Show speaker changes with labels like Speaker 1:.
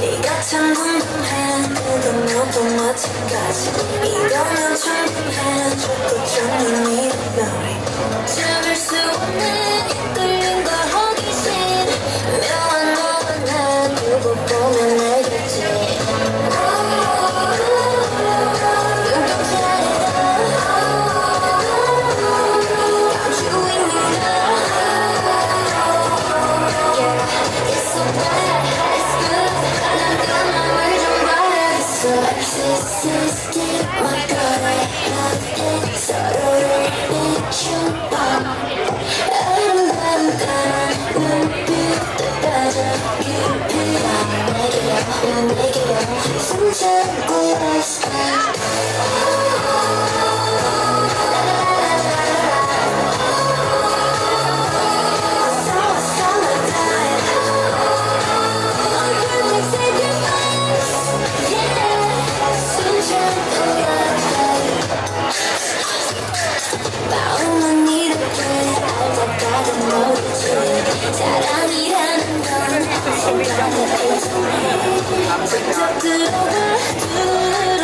Speaker 1: 네가 참 궁금해 그건 너도 이거면 좋고 좋은 이 너를 참을 수 없는 이끌린 걸 호기심. 묘한 너만 나 두고 보면 Narcissistic, have it 서로를 비추봐 아름다운 눈빛도 빠져 깊이 난 내게요, 난 내게요 숨 참고 있어 들어가 들어가